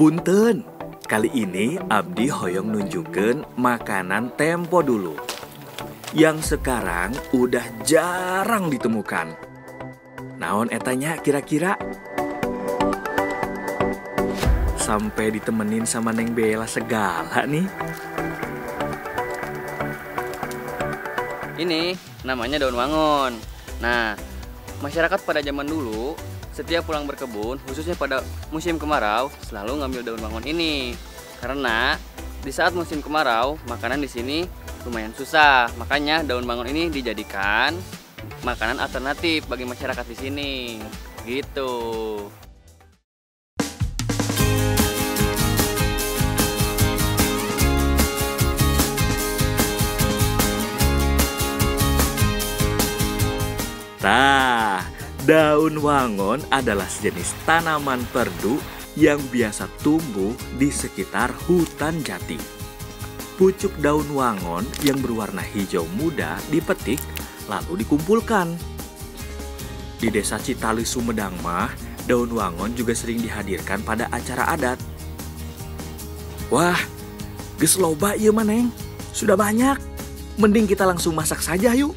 Punten, kali ini Abdi hoyong nunjukin makanan tempo dulu. Yang sekarang udah jarang ditemukan. Naon etanya kira-kira? Sampai ditemenin sama Neng Bella segala nih. Ini namanya daun wangon. Nah, masyarakat pada zaman dulu setiap pulang berkebun, khususnya pada musim kemarau, selalu ngambil daun wangon ini. Karena di saat musim kemarau, makanan di sini lumayan susah. Makanya daun wangon ini dijadikan makanan alternatif bagi masyarakat di sini. Gitu. Nah, daun wangon adalah sejenis tanaman perdu yang biasa tumbuh di sekitar hutan jati. Pucuk daun wangon yang berwarna hijau muda dipetik lalu dikumpulkan. Di desa Citali Sumedang mah, daun wangon juga sering dihadirkan pada acara adat. Wah, geus loba ieu mah, Neng. Sudah banyak. Mending kita langsung masak saja yuk.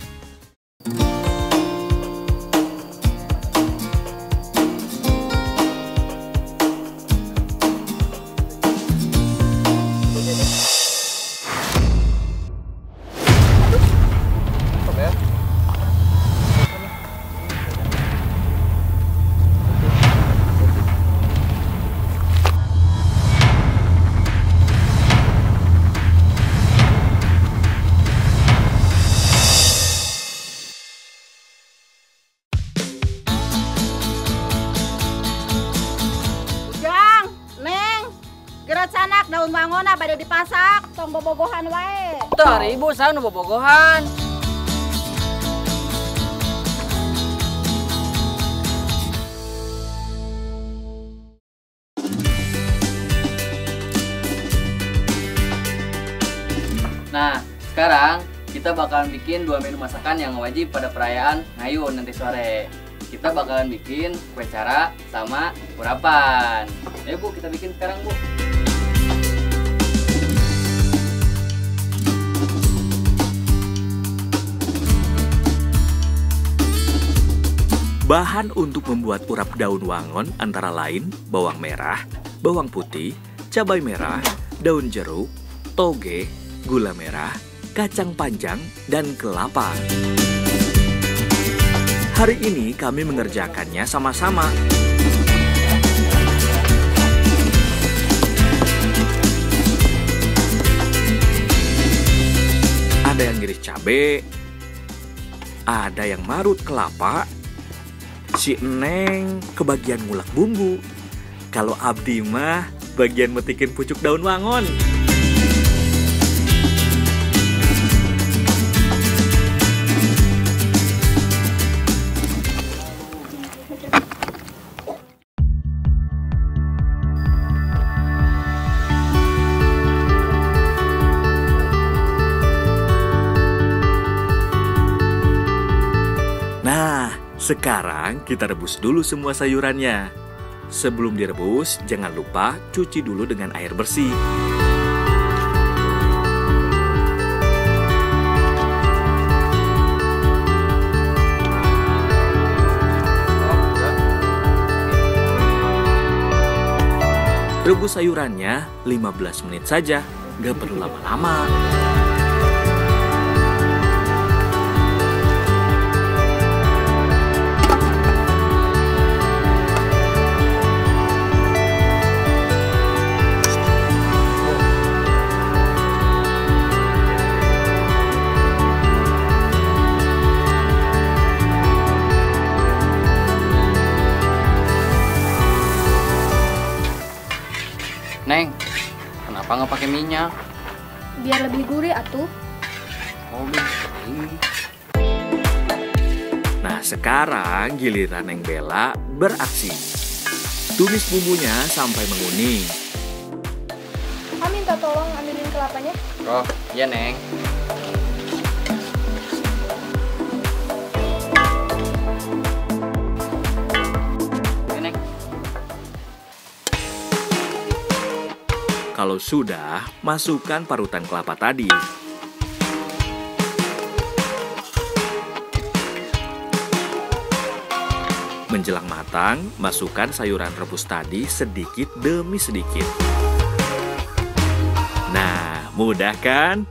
Sanak daun bangona pada dipasak, tong bobogohan wae. Tari ibu saya nu bobogohan. Nah, sekarang kita bakalan bikin dua menu masakan yang wajib pada perayaan ngayun nanti sore. Kita bakalan bikin kue cara sama urapan. Ayo Bu, kita bikin sekarang Bu. Bahan untuk membuat urap daun wangon antara lain bawang merah, bawang putih, cabai merah, daun jeruk, toge, gula merah, kacang panjang, dan kelapa. Hari ini kami mengerjakannya sama-sama. Ada yang ngiris cabai, ada yang marut kelapa, si Neng kebagian ngulek bumbu. Kalau Abdi mah bagian metikin pucuk daun wangon. Sekarang kita rebus dulu semua sayurannya. Sebelum direbus, jangan lupa cuci dulu dengan air bersih. Rebus sayurannya 15 menit saja, gak perlu lama-lama. Kenapa nggak pakai minyak? Biar lebih gurih atuh. Oh, ini. Nah, sekarang giliran Neng Bella beraksi. Tumis bumbunya sampai menguning. Kami minta tolong ambilin kelapanya. Oh, iya Neng. Kalau sudah, masukkan parutan kelapa tadi. Menjelang matang, masukkan sayuran rebus tadi sedikit demi sedikit. Nah, mudah kan?